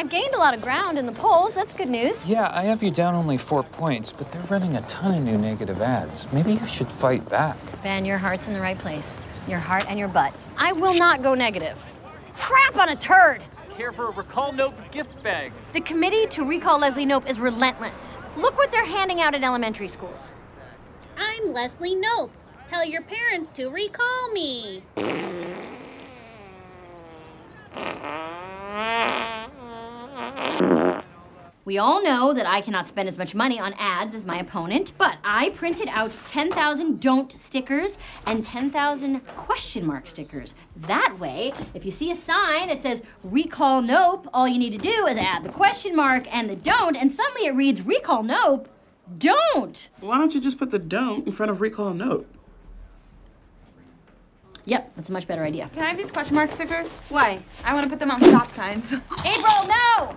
I've gained a lot of ground in the polls. That's good news. Yeah, I have you down only four points, but they're running a ton of new negative ads. Maybe you should fight back. Ben, your heart's in the right place. Your heart and your butt. I will not go negative. Crap on a turd! Care for a Recall Knope gift bag. The committee to recall Leslie Knope is relentless. Look what they're handing out at elementary schools. I'm Leslie Knope. Tell your parents to recall me. We all know that I cannot spend as much money on ads as my opponent, but I printed out 10,000 don't stickers and 10,000 question mark stickers. That way, if you see a sign that says recall Knope, all you need to do is add the question mark and the don't, and suddenly it reads recall Knope, don't. Why don't you just put the don't in front of recall Knope? Yep, that's a much better idea. Can I have these question mark stickers? Why? I want to put them on stop signs. April, no!